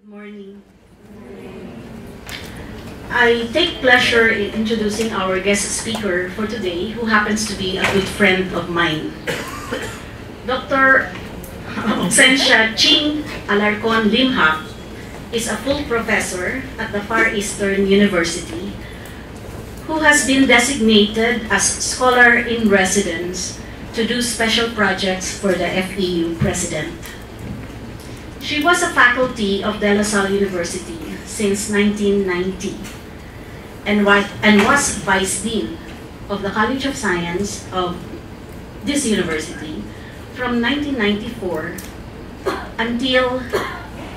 Good morning. I take pleasure in introducing our guest speaker for today, who happens to be a good friend of mine. Dr. Sensha Ching Alarcon Limjap is a full professor at the Far Eastern University who has been designated as scholar in residence to do special projects for the FEU president. She was a faculty of De La Salle University since 1990 and was, and was vice dean of the College of Science of this university from 1994 until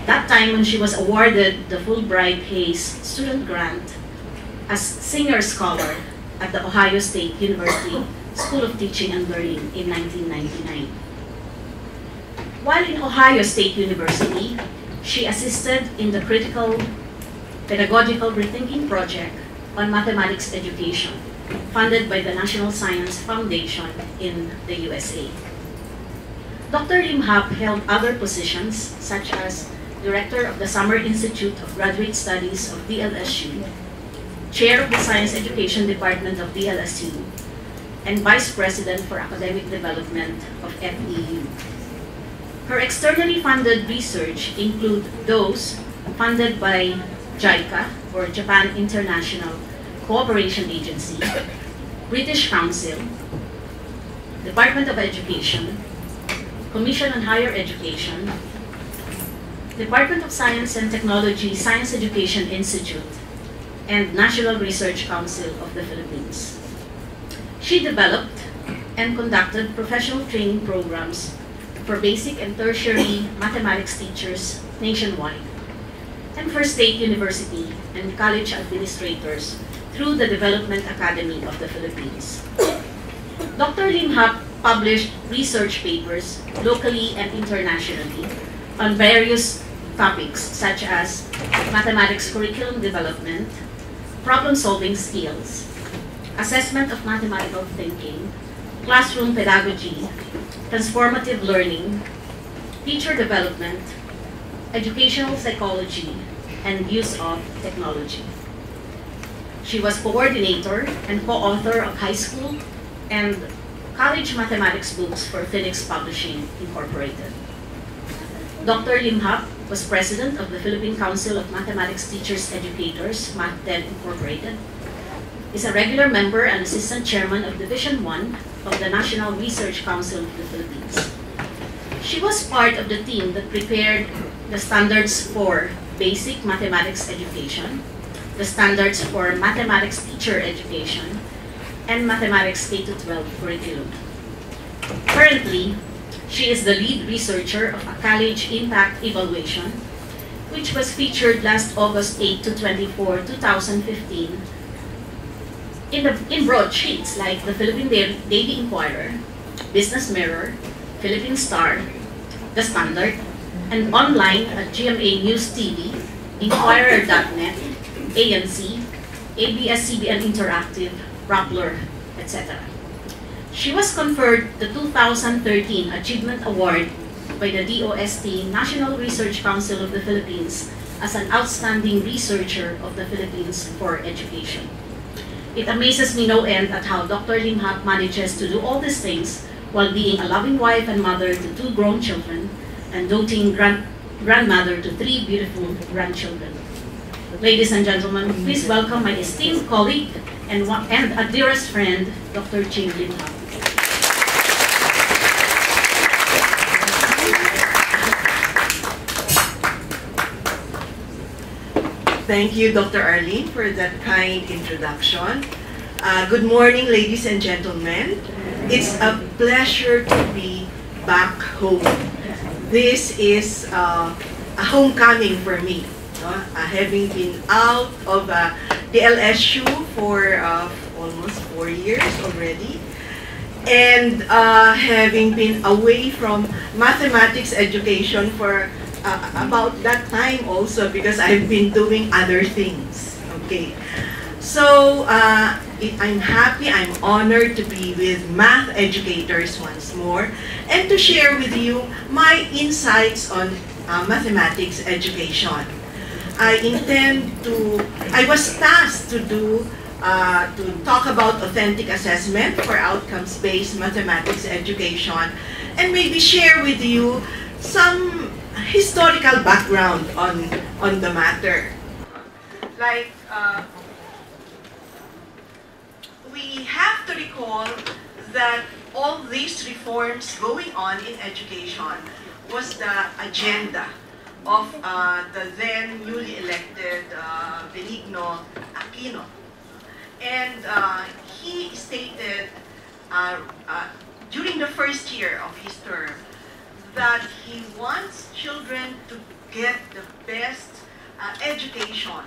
that time when she was awarded the Fulbright-Hays Student Grant as senior scholar at the Ohio State University School of Teaching and Learning in 1999. While in Ohio State University, she assisted in the critical pedagogical rethinking project on mathematics education, funded by the National Science Foundation in the USA. Dr. Limjap held other positions, such as Director of the Summer Institute of Graduate Studies of DLSU, Chair of the Science Education Department of DLSU, and Vice President for Academic Development of FEU. Her externally funded research include those funded by JICA, or Japan International Cooperation Agency, British Council, Department of Education, Commission on Higher Education, Department of Science and Technology Science Education Institute, and National Research Council of the Philippines. She developed and conducted professional training programs for basic and tertiary mathematics teachers nationwide, and for state university and college administrators through the Development Academy of the Philippines. Dr. Limjap published research papers locally and internationally on various topics such as mathematics curriculum development, problem-solving skills, assessment of mathematical thinking, classroom pedagogy, transformative learning, teacher development, educational psychology, and use of technology. She was coordinator and co-author of high school and college mathematics books for Phoenix Publishing Incorporated. Dr. Limjap was president of the Philippine Council of Mathematics Teachers Educators, MathTED Incorporated, is a regular member and assistant chairman of Division 1 of the National Research Council of the Philippines. She was part of the team that prepared the standards for basic mathematics education, the standards for mathematics teacher education, and mathematics K-12 curriculum. Currently, she is the lead researcher of a college impact evaluation, which was featured last August 8 to 24, 2015, in, the, in broadsheets like the Philippine Daily Inquirer, Business Mirror, Philippine Star, The Standard, and online at GMA News TV, Inquirer.net, ANC, ABS-CBN Interactive, Rappler, etc. She was conferred the 2013 Achievement Award by the DOST National Research Council of the Philippines as an outstanding researcher of the Philippines for education. It amazes me no end at how Dr. Limjap manages to do all these things while being a loving wife and mother to two grown children and doting grand grandmother to three beautiful grandchildren. Ladies and gentlemen, please welcome my esteemed colleague and, and a dearest friend, Dr. Ching Limjap. Thank you, Dr. Arlene, for that kind introduction. Uh, good morning, ladies and gentlemen. It's a pleasure to be back home. This is uh, a homecoming for me. Uh, having been out of uh, DLSU for uh, almost four years already, and uh, having been away from mathematics education for uh, about that time also because I've been doing other things. Okay. So, uh, I'm happy, I'm honored to be with math educators once more and to share with you my insights on uh, mathematics education. I intend to, I was tasked to do, uh, to talk about authentic assessment for outcomes-based mathematics education and maybe share with you some historical background on, on the matter. Like, uh, we have to recall that all these reforms going on in education was the agenda of uh, the then newly elected uh, Benigno Aquino. And uh, he stated uh, uh, during the first year of his term that he wants children to get the best uh, education.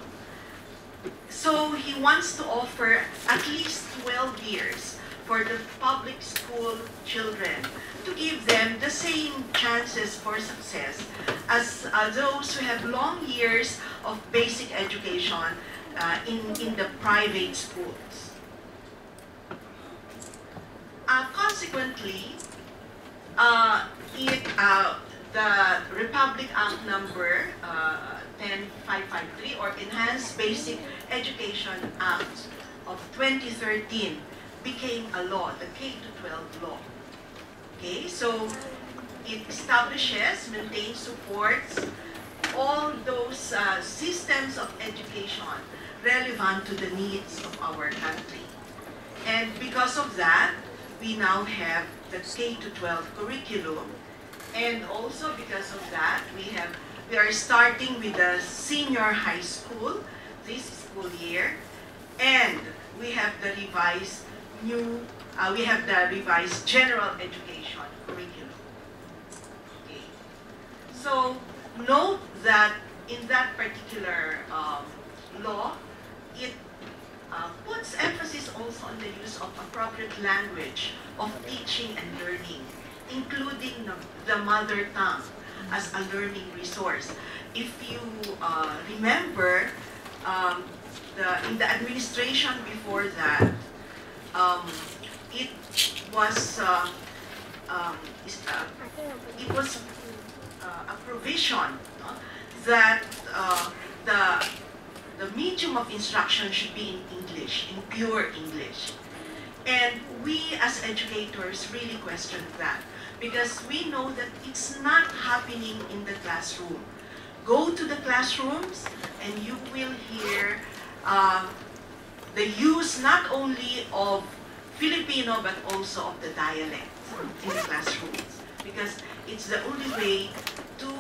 So he wants to offer at least 12 years for the public school children to give them the same chances for success as uh, those who have long years of basic education uh, in, in the private schools. Uh, consequently, uh, it, uh, the Republic Act number uh, 10553 or Enhanced Basic Education Act of 2013 became a law, the K-12 law. Okay, so it establishes, maintains, supports all those uh, systems of education relevant to the needs of our country. And because of that, we now have the K to 12 curriculum. And also because of that, we have we are starting with the senior high school this school year, and we have the revised new, uh, we have the revised general education curriculum. Okay. So note that in that particular um, law, it uh, puts emphasis also on the use of appropriate language of teaching and learning, including the, the mother tongue as a learning resource. If you uh, remember, um, the, in the administration before that, um, it was uh, um, uh, it was uh, a provision no, that uh, the the medium of instruction should be in English, in pure English. And we as educators really question that because we know that it's not happening in the classroom. Go to the classrooms and you will hear uh, the use not only of Filipino but also of the dialect in the classrooms because it's the only way to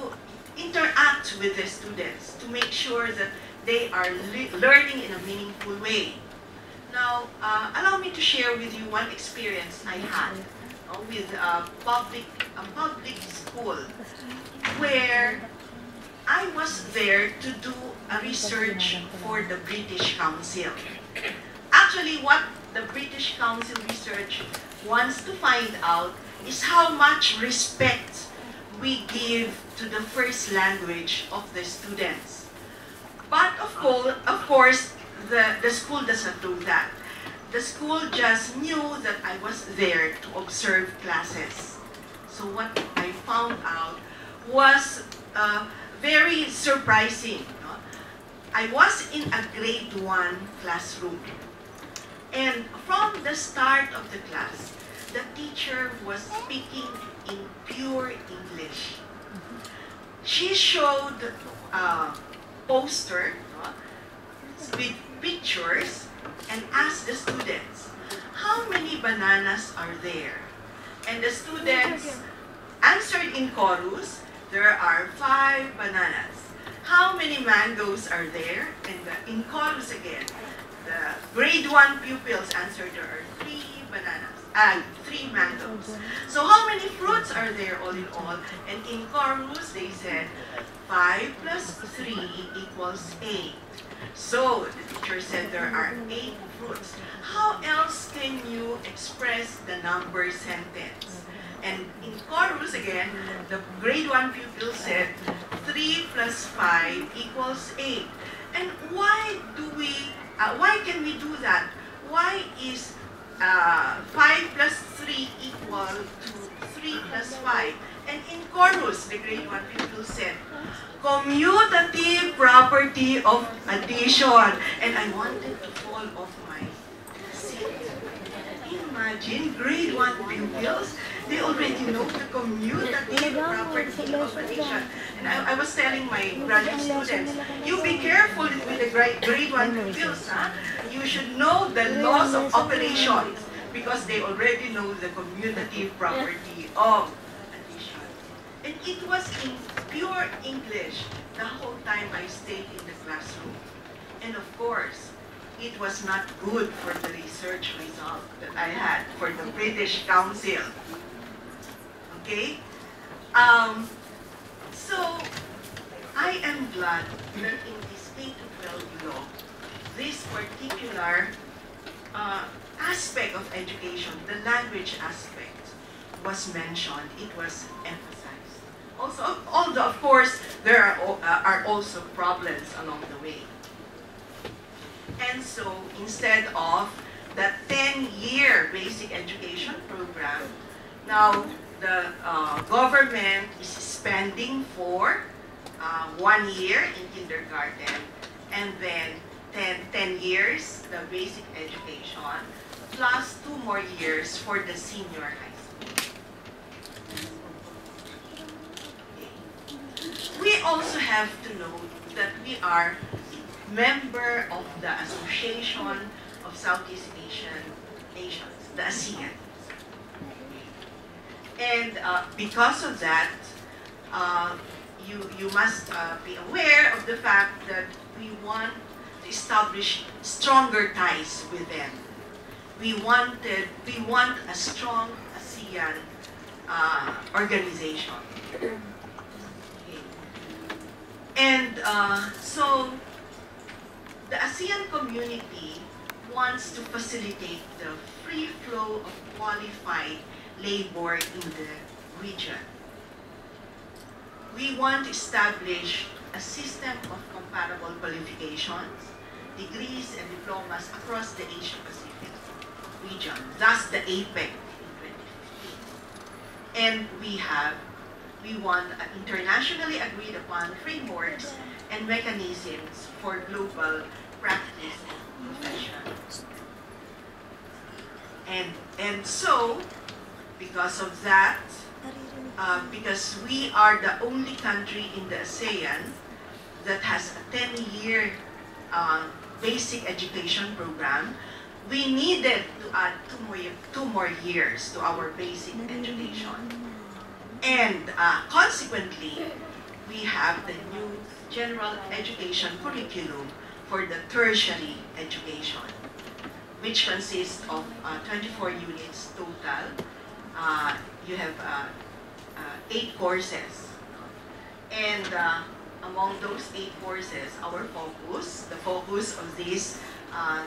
interact with the students to make sure that they are learning in a meaningful way. Now, uh, allow me to share with you one experience I had uh, with a public, a public school where I was there to do a research for the British Council. Actually, what the British Council research wants to find out is how much respect we give to the first language of the students. But of course, of course the, the school doesn't do that. The school just knew that I was there to observe classes. So what I found out was uh, very surprising. I was in a grade 1 classroom. And from the start of the class, the teacher was speaking in pure English. She showed a poster no, with pictures and asked the students, how many bananas are there? And the students answered in chorus, there are five bananas. How many mangoes are there? And the, in chorus again, the grade one pupils answered there are three bananas and three mangoes. So how many fruits are there all in all? And in chorus they said 5 plus 3 equals 8. So the teacher said there are 8 fruits. How else can you express the number sentence? And in chorus again, the grade 1 pupil said 3 plus 5 equals 8. And why do we, uh, why can we do that? Why is uh, 5 plus 3 equal to 3 plus 5? And in chorus, the grade 1 pupil said commutative property of addition. And I wanted to fall off my seat. Imagine grade 1 pupils, they already know the commutative property of addition. And I, I was telling my graduate students, you be careful with the grade, grade 1 pupils. Huh? You should know the laws of operations because they already know the commutative property of addition. And it was in pure English the whole time I stayed in the classroom. And of course, it was not good for the research result that I had for the British Council. Okay? Um, so, I am glad that in this K-12 law, this particular uh, aspect of education, the language aspect, was mentioned, it was emphasized. Also, although of course, there are, uh, are also problems along the way. And so, instead of the 10-year basic education program, now the uh, government is spending for uh, one year in kindergarten and then 10, 10 years the basic education plus two more years for the senior high school. We also have to know that we are member of the Association of Southeast Asian Nations, the ASEAN. And uh, because of that, uh, you, you must uh, be aware of the fact that we want to establish stronger ties with them. We wanted, we want a strong ASEAN uh, organization. And uh, so the ASEAN community wants to facilitate the free flow of qualified labor in the region. We want to establish a system of comparable qualifications, degrees and diplomas across the Asia-Pacific region, thus the APEC in 2015. And we have, we want internationally agreed upon frameworks and mechanisms for global practice and profession. And, and so, because of that, uh, because we are the only country in the ASEAN that has a 10-year uh, basic education program, we needed to add two more, two more years to our basic education. And uh, consequently, we have the new general education curriculum for the tertiary education, which consists of uh, 24 units total. Uh, you have uh, uh, eight courses. And uh, among those eight courses, our focus, the focus of this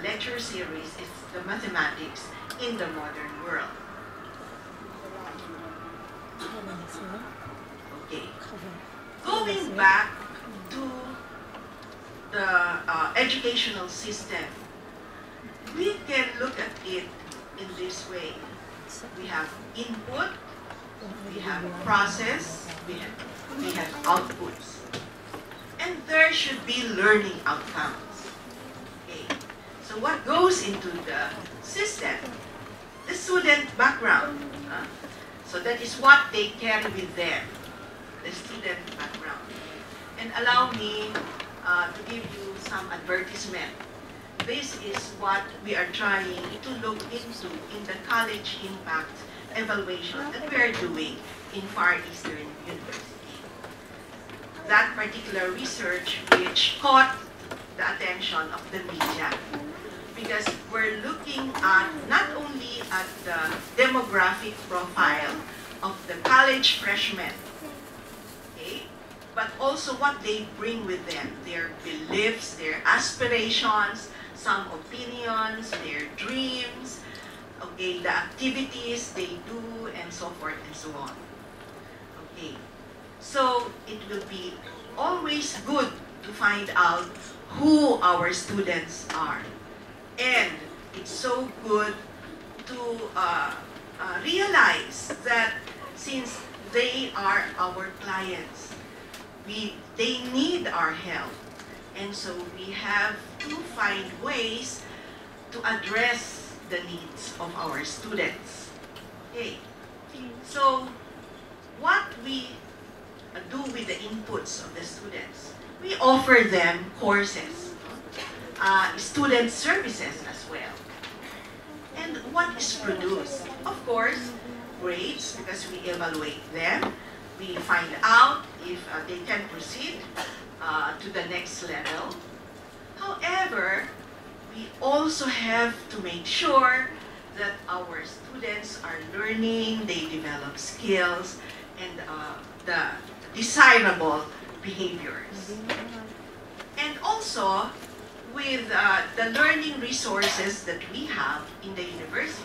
lecture series is the mathematics in the modern world. Okay. Going back to the uh, educational system, we can look at it in this way. We have input, we have process, we have, we have outputs. And there should be learning outcomes. Okay. So what goes into the system? The student background. Uh, so that is what they carry with them, the student background. And allow me uh, to give you some advertisement. This is what we are trying to look into in the college impact evaluation that we are doing in Far Eastern University. That particular research which caught the attention of the media because we're looking at not only at the demographic profile of the college freshmen, okay, but also what they bring with them, their beliefs, their aspirations, some opinions, their dreams, okay, the activities they do, and so forth and so on. Okay, so it will be always good to find out who our students are. And it's so good to uh, uh, realize that since they are our clients, we, they need our help. And so we have to find ways to address the needs of our students. Okay. So what we uh, do with the inputs of the students, we offer them courses, uh, student services as well. And what is produced? Of course, grades, because we evaluate them. We find out if uh, they can proceed uh, to the next level. However, we also have to make sure that our students are learning, they develop skills, and uh, the desirable behaviors. And also, with uh, the learning resources that we have in the university,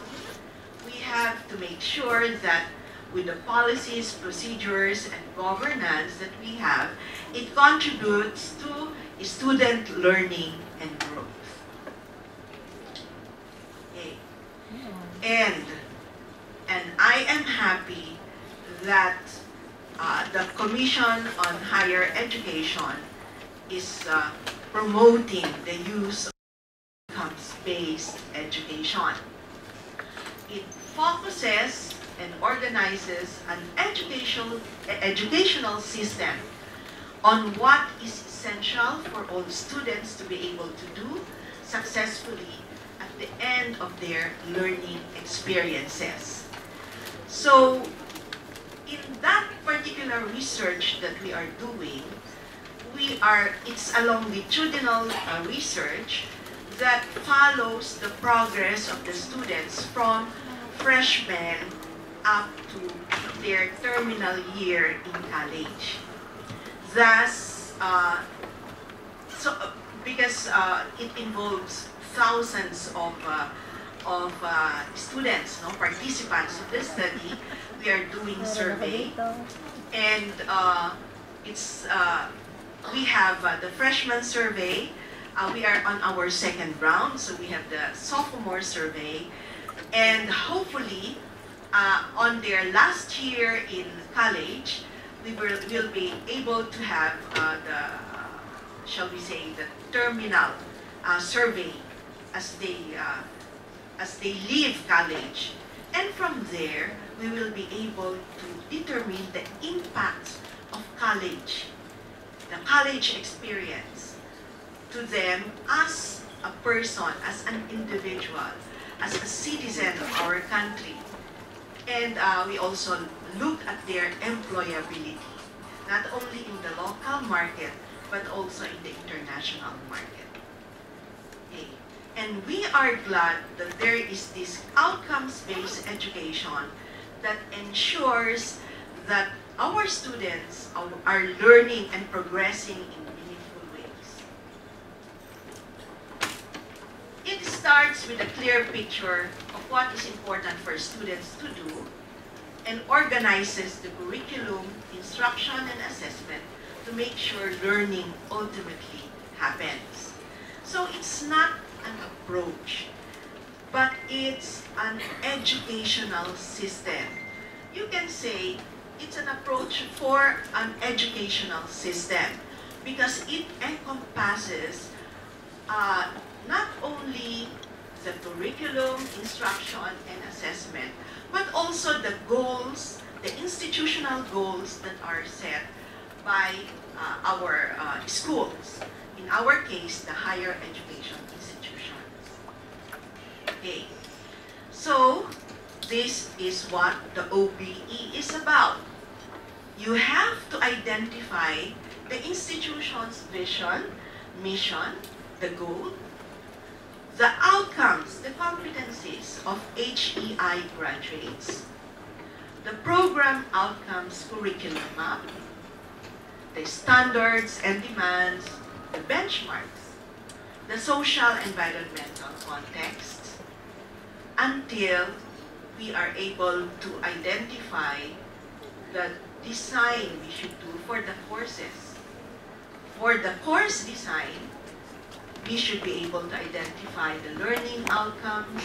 we have to make sure that with the policies, procedures, and governance that we have, it contributes to student learning and growth. Okay. And, and I am happy that uh, the Commission on Higher Education is uh, promoting the use of outcomes-based education. It focuses and organizes an educational, educational system on what is essential for all students to be able to do successfully at the end of their learning experiences. So, in that particular research that we are doing, we are, it's a longitudinal uh, research that follows the progress of the students from freshmen up to their terminal year in college. Thus, uh, so, uh, because uh, it involves thousands of, uh, of uh, students, no, participants of the study, we are doing survey and uh, it's we have uh, the freshman survey. Uh, we are on our second round, so we have the sophomore survey, and hopefully, uh, on their last year in college, we will, will be able to have uh, the, shall we say, the terminal uh, survey as they as they leave college, and from there we will be able to determine the impact of college the college experience to them as a person, as an individual, as a citizen of our country. And uh, we also look at their employability, not only in the local market, but also in the international market. Okay. And we are glad that there is this outcomes-based education that ensures that our students are learning and progressing in meaningful ways. It starts with a clear picture of what is important for students to do and organizes the curriculum, instruction, and assessment to make sure learning ultimately happens. So it's not an approach, but it's an educational system. You can say it's an approach for an educational system because it encompasses uh, not only the curriculum, instruction, and assessment, but also the goals, the institutional goals that are set by uh, our uh, schools. In our case, the higher education institutions. Okay. So, this is what the OBE is about. You have to identify the institution's vision, mission, the goal, the outcomes, the competencies of HEI graduates, the program outcomes curriculum map, the standards and demands, the benchmarks, the social environmental context, until we are able to identify the design we should do for the courses. For the course design, we should be able to identify the learning outcomes,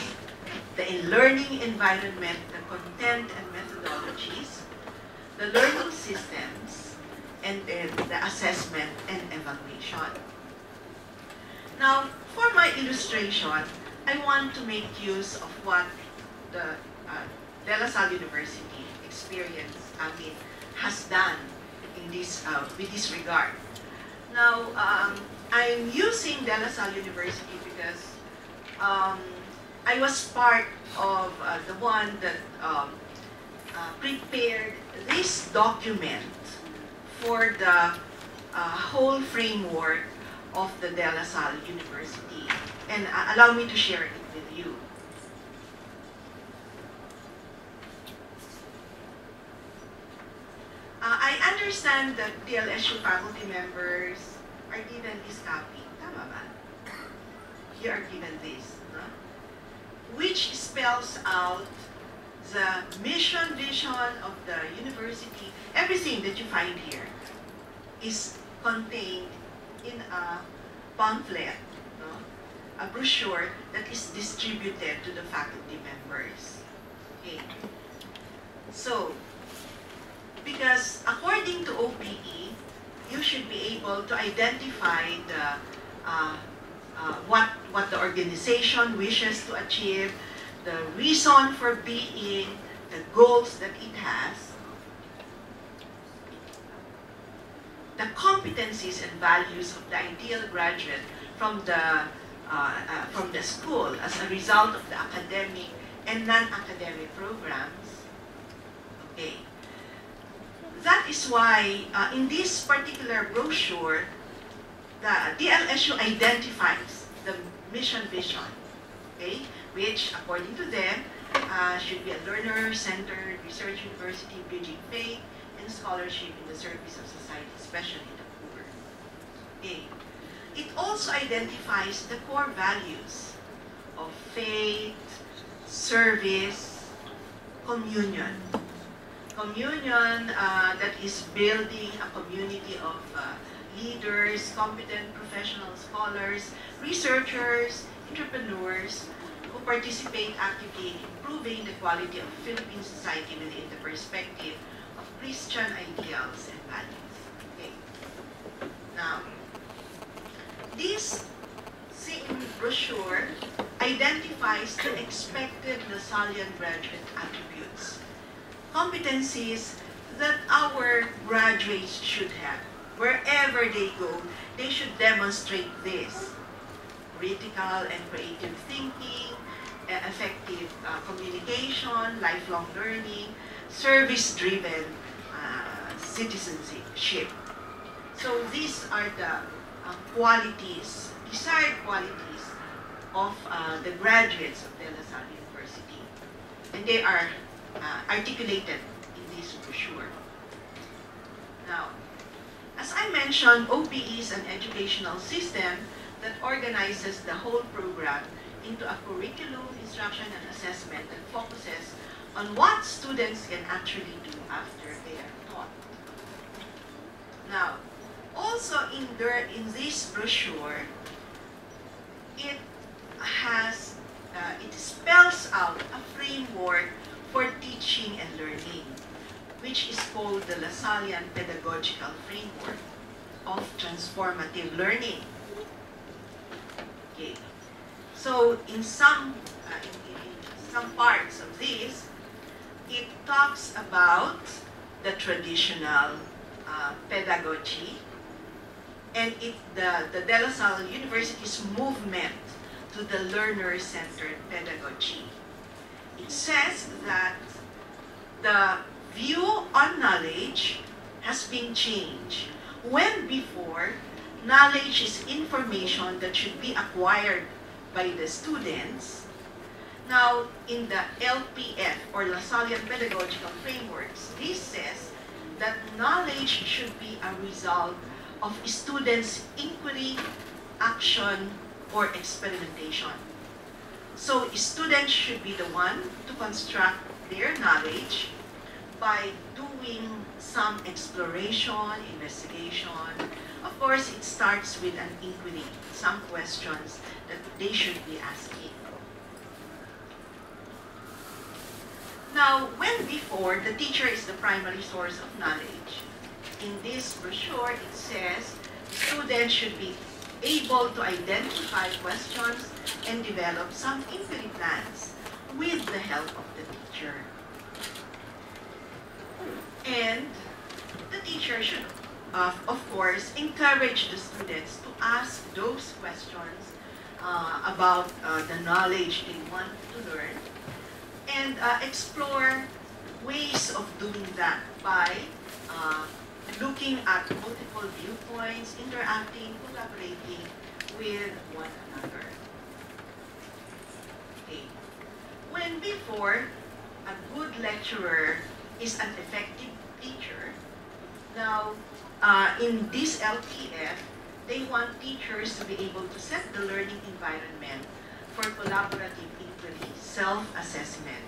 the learning environment, the content and methodologies, the learning systems, and then the assessment and evaluation. Now, for my illustration, I want to make use of what the uh, De La Salle University experience, I mean, has done in this, uh, with this regard. Now, um, I'm using De La Salle University because um, I was part of uh, the one that um, uh, prepared this document for the uh, whole framework of the De La Salle University. And uh, allow me to share it with you. Uh, I understand that DLSU faculty members are given this copy. Tama ba? You are given this. No? Which spells out the mission, vision of the university. Everything that you find here is contained in a pamphlet, no? a brochure that is distributed to the faculty members. Okay. So, because according to OBE, you should be able to identify the uh, uh, what what the organization wishes to achieve, the reason for being, the goals that it has, the competencies and values of the ideal graduate from the uh, uh, from the school as a result of the academic and non-academic programs. Okay. That is why uh, in this particular brochure, the DLSU identifies the mission vision, okay, which according to them uh, should be a learner-centered research university bridging faith and scholarship in the service of society, especially the poor. Okay. It also identifies the core values of faith, service, communion, communion uh, that is building a community of uh, leaders, competent professional scholars, researchers, entrepreneurs who participate actively in improving the quality of Philippine society within the perspective of Christian ideals and values. Okay. Now, this same brochure identifies the expected Lasallian graduate attributes competencies that our graduates should have. Wherever they go, they should demonstrate this. Critical and creative thinking, effective uh, communication, lifelong learning, service-driven uh, citizenship. So these are the uh, qualities, desired qualities of uh, the graduates of De La Salle University. And they are uh, articulated in this brochure. Now, as I mentioned, OBE is an educational system that organizes the whole program into a curriculum, instruction, and assessment that focuses on what students can actually do after they are taught. Now, also in, in this brochure, it has, uh, it spells out a framework for teaching and learning, which is called the Lasallian Pedagogical Framework of Transformative Learning. Okay. So in some, uh, in, in some parts of this, it talks about the traditional uh, pedagogy and it, the, the De La Salle University's movement to the learner-centered pedagogy. It says that the view on knowledge has been changed. When before, knowledge is information that should be acquired by the students. Now, in the LPF, or Lasallian Pedagogical Frameworks, this says that knowledge should be a result of students' inquiry, action, or experimentation. So students should be the one to construct their knowledge by doing some exploration, investigation. Of course, it starts with an inquiry, some questions that they should be asking. Now, when before the teacher is the primary source of knowledge, in this brochure, it says students should be able to identify questions and develop some inquiry plans with the help of the teacher. And the teacher should, uh, of course, encourage the students to ask those questions uh, about uh, the knowledge they want to learn and uh, explore ways of doing that by uh, looking at multiple viewpoints, interacting, collaborating with one another. Okay. When before, a good lecturer is an effective teacher, now uh, in this LPF, they want teachers to be able to set the learning environment for collaborative inquiry, self-assessment,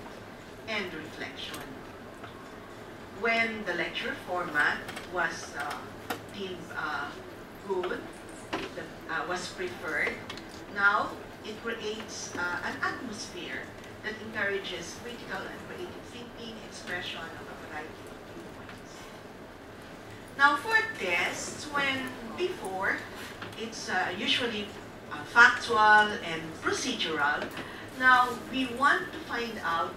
and reflection. When the lecture format was uh, deemed uh, good, the, uh, was preferred, now it creates uh, an atmosphere that encourages critical and creative thinking, expression of a variety of viewpoints. Now for tests, when before, it's uh, usually uh, factual and procedural, now we want to find out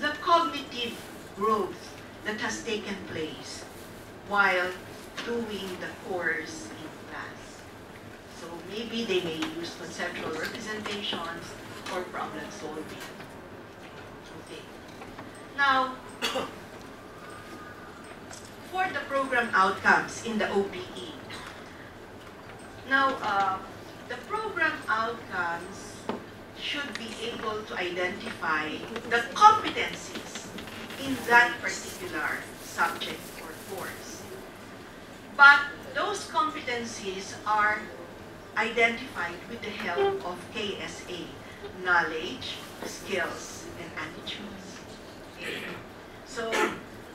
the cognitive growth that has taken place while doing the course in class. So maybe they may use conceptual representations or problem solving. Okay. Now, for the program outcomes in the OBE. Now, uh, the program outcomes should be able to identify the competencies in that particular subject or course. But those competencies are identified with the help of KSA, knowledge, skills, and attitudes. So,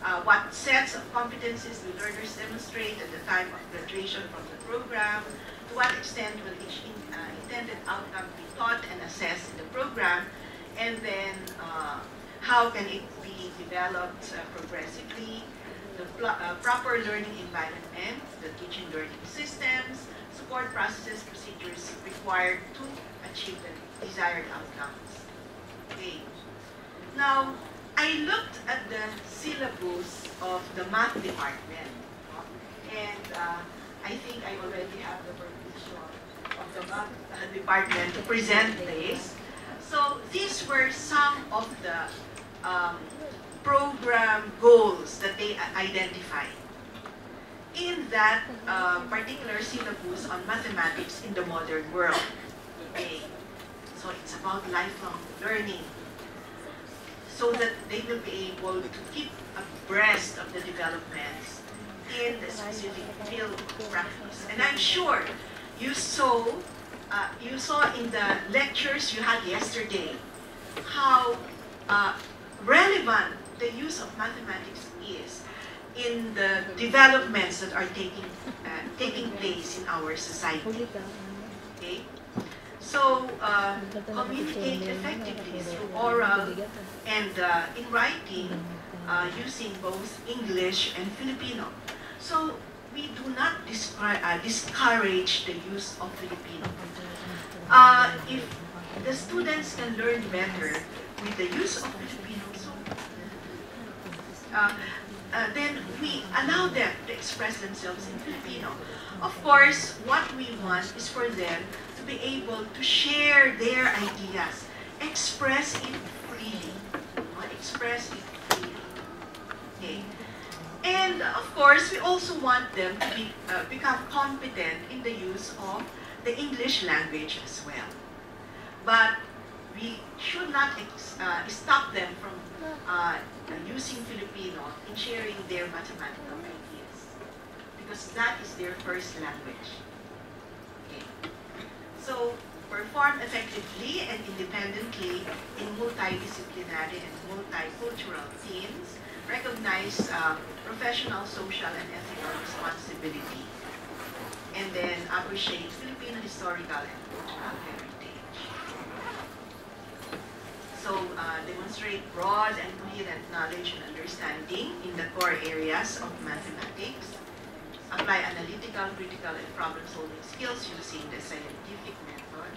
uh, what sets of competencies will learners demonstrate at the time of graduation from the program, to what extent will each in, uh, intended outcome be taught and assessed in the program, and then uh, how can it be developed uh, progressively, the uh, proper learning environment, the teaching learning systems, support processes, procedures required to achieve the desired outcomes. Okay. Now, I looked at the syllabus of the math department, and uh, I think I already have the permission of the math department to present this. So these were some of the um, program goals that they identify. in that uh, particular syllabus on mathematics in the modern world. Okay. So it's about lifelong learning so that they will be able to keep abreast of the developments in the specific field of practice. And I'm sure you saw, uh, you saw in the lectures you had yesterday how uh, relevant the use of mathematics is in the developments that are taking uh, taking place in our society. Okay, so uh, communicate effectively through oral and uh, in writing uh, using both English and Filipino. So we do not uh, discourage the use of Filipino. Uh, if the students can learn better with the use of Filipino, uh, uh, then we allow them to express themselves in Filipino. Of course, what we want is for them to be able to share their ideas, express it freely, express it freely. Okay. And of course, we also want them to be, uh, become competent in the use of the English language as well. But we should not uh, stop them from uh, using Filipino in sharing their mathematical ideas because that is their first language. Okay. So, perform effectively and independently in multidisciplinary and multicultural teams, recognize uh, professional, social, and ethical responsibility, and then appreciate Filipino historical and cultural heritage. So, uh, demonstrate broad and coherent knowledge and understanding in the core areas of mathematics, apply analytical, critical, and problem-solving skills using the scientific method,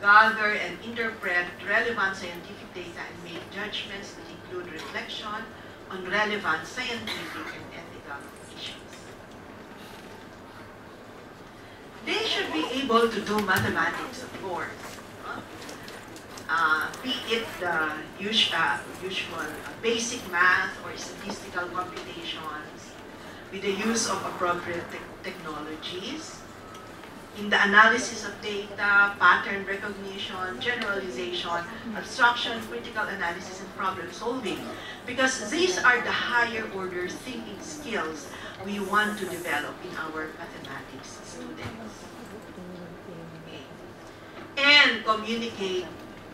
gather and interpret relevant scientific data and make judgments that include reflection on relevant scientific and ethical issues. They should be able to do mathematics, of course. Huh? Uh, be it the usual, usual uh, basic math or statistical computations with the use of appropriate te- technologies, in the analysis of data, pattern recognition, generalization, abstraction, critical analysis, and problem solving. Because these are the higher order thinking skills we want to develop in our mathematics students. Okay. And communicate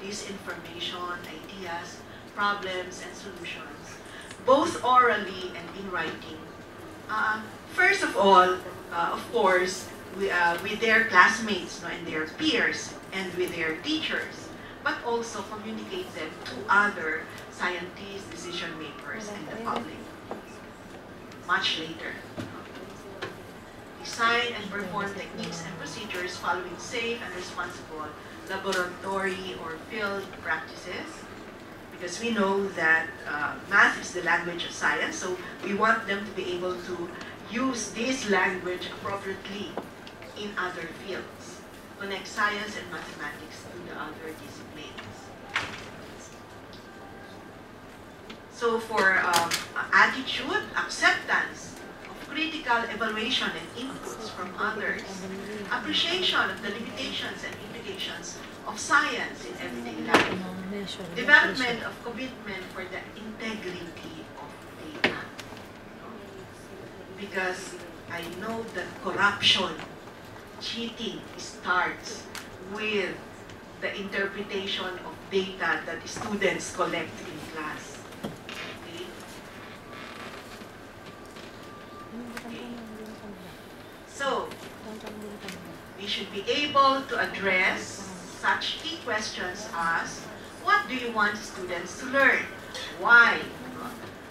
this information, ideas, problems, and solutions, both orally and in writing. Uh, first of all, uh, of course, we, uh, with their classmates no, and their peers and with their teachers, but also communicate them to other scientists, decision makers, and the public. Much later. Design and perform techniques and procedures following safe and responsible laboratory or field practices because we know that uh, math is the language of science, so we want them to be able to use this language appropriately in other fields. Connect science and mathematics to the other disciplines. So for um, attitude, acceptance of critical evaluation and inputs from others, appreciation of the limitations and of science in everyday life, development of commitment for the integrity of data. Because I know that corruption, cheating starts with the interpretation of data that students collect in class. Okay? So, we should be able to address such key questions as what do you want students to learn? Why?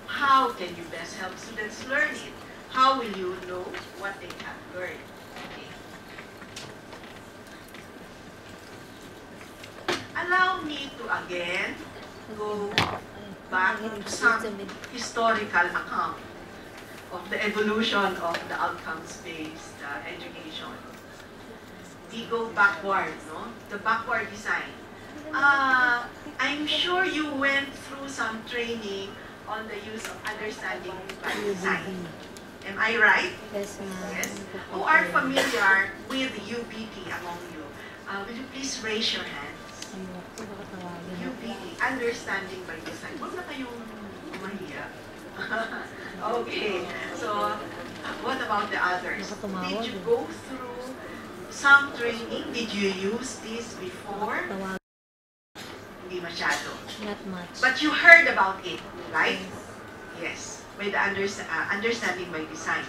How can you best help students learn it? How will you know what they have learned? Allow me to again go back to some historical account of the evolution of the outcomes-based uh, education. We go backward, no? The backward design. Uh, I'm sure you went through some training on the use of understanding by design. Am I right? Yes, ma'am. Yes. Who are familiar with UBD among you? Uh, will you please raise your hands? Ano, sino ka? UBD, understanding by design. Huwag na kayong mahiya. okay. So, what about the others? Did you go through some training? Did you use this before? Tawag, Hindi masyado. not much. But you heard about it, right? Yes, by the under, uh, understanding by design.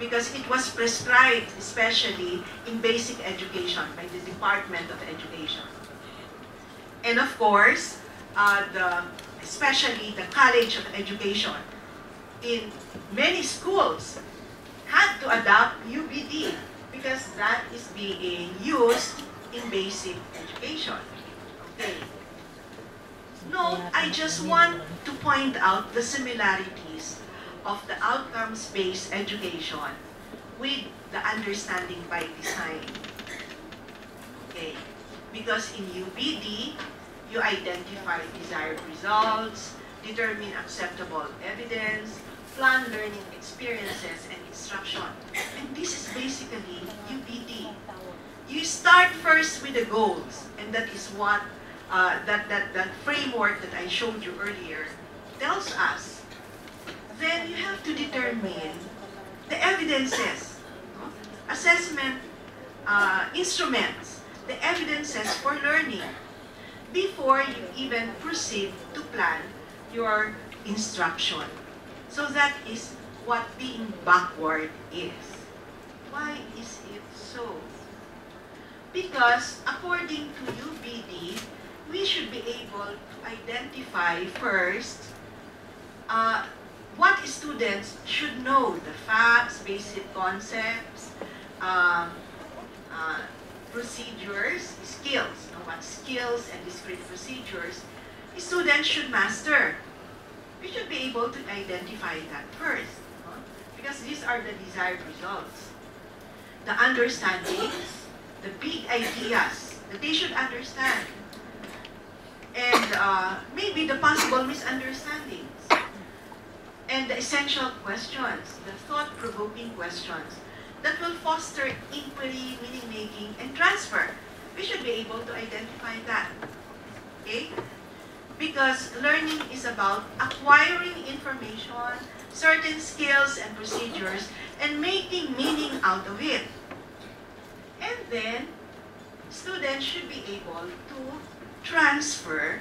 Because it was prescribed, especially in basic education, by the Department of Education. And of course, uh, the, especially the College of Education, in many schools, had to adopt UBD because that is being used in basic education. Okay. No, I just want to point out the similarities of the outcomes-based education with the understanding by design. Okay, because in UBD, you identify desired results, determine acceptable evidence, plan learning experiences and instruction. And this is basically UBD. You start first with the goals, and that is what uh, that, that, that framework that I showed you earlier tells us. Then you have to determine the evidences, assessment uh, instruments, the evidences for learning before you even proceed to plan your instruction. So that is what being backward is. Why is it so? Because according to UBD, we should be able to identify first uh, what students should know, the facts, basic concepts, um, uh, procedures, skills, know what skills and discrete procedures students should master. We should be able to identify that first, because these are the desired results. The understandings, the big ideas that they should understand, and uh, maybe the possible misunderstandings, and the essential questions, the thought-provoking questions that will foster inquiry, meaning-making, and transfer. We should be able to identify that. Okay? Because learning is about acquiring information, certain skills and procedures, and making meaning out of it. Then, students should be able to transfer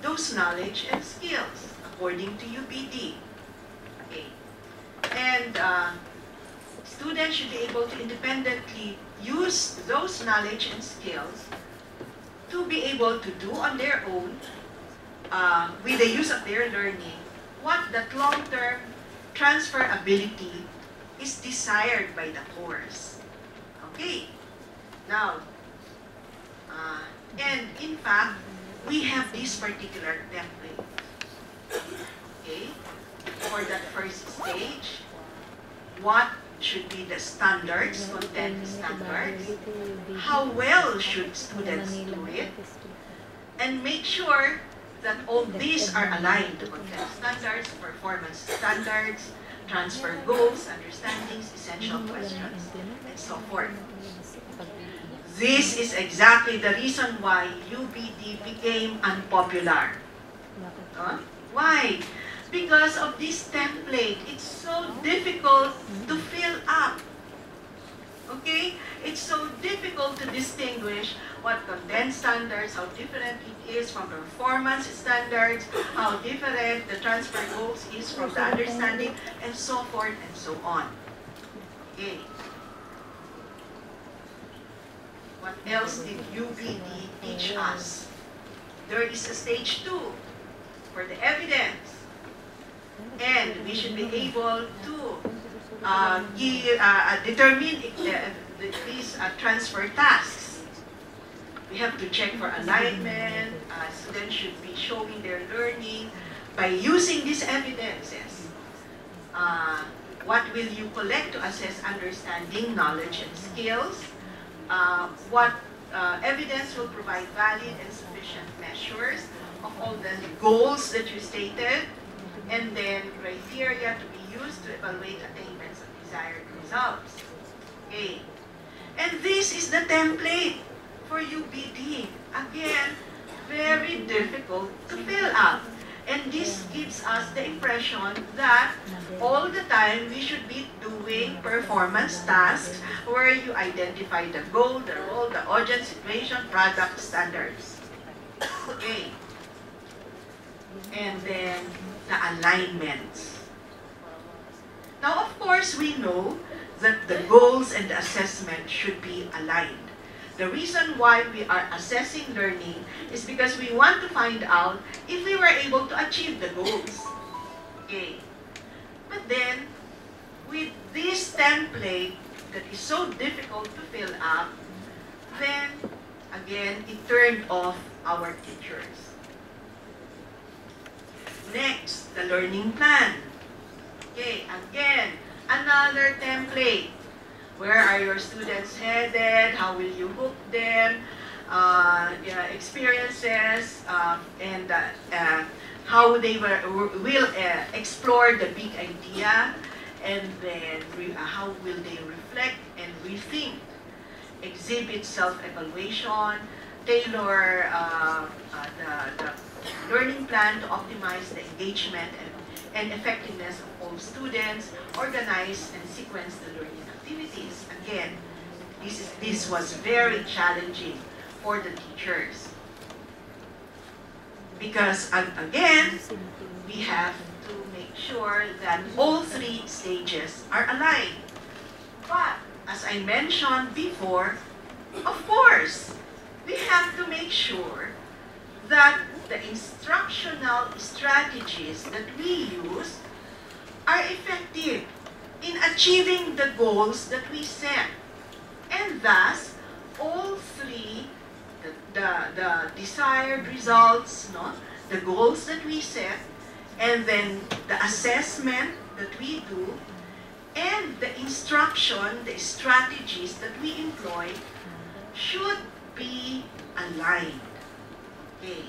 those knowledge and skills according to UBD. Okay. And uh, students should be able to independently use those knowledge and skills to be able to do on their own uh, with the use of their learning what that long-term transferability is desired by the course. Okay, now, uh, and in fact, we have this particular template. Okay, for that first stage, what should be the standards, content standards, how well should students do it, and make sure that all these are aligned to content standards, performance standards, transfer goals, understandings, essential questions, and so forth. This is exactly the reason why UBD became unpopular. Huh? Why? Because of this template. It's so difficult to fill up. Okay? It's so difficult to distinguish what content standards, how different it is from performance standards, how different the transfer goals is from the understanding, and so forth and so on. Okay. What else did UBD teach us? There is a stage two for the evidence. And we should be able to uh, give, uh, determine the, the, these uh, transfer tasks. We have to check for alignment. Uh, students should be showing their learning by using these evidences. Uh, what will you collect to assess understanding, knowledge, and skills? Uh, what uh, evidence will provide valid and sufficient measures of all the goals that you stated, and then criteria to be used to evaluate attainments of desired results. Okay. And this is the template for UBD. Again, very difficult to fill out. And this gives us the impression that all the time we should be doing performance tasks where you identify the goal, the role, the audience, situation, product, standards. Okay. And then the alignments. Now, of course, we know that the goals and the assessment should be aligned. The reason why we are assessing learning is because we want to find out if we were able to achieve the goals. Okay. But then, with this template that is so difficult to fill up, then, again, it turned off our teachers. Next, the learning plan. Okay, again, another template. Where are your students headed? How will you hook them? Uh, yeah, experiences uh, and uh, uh how they were, will uh, explore the big idea and then uh, how will they reflect and rethink, exhibit self-evaluation, tailor the, the learning plan to optimize the engagement and, and effectiveness of all students, organize and sequence the learning activities. Again, this, is, this was very challenging for the teachers. Because, again, we have to make sure that all three stages are aligned. But, as I mentioned before, of course, we have to make sure that the instructional strategies that we use are effective in achieving the goals that we set. And thus, all three, the, the, the desired results, no? the goals that we set, and then the assessment that we do, and the instruction, the strategies that we employ should be aligned. Okay.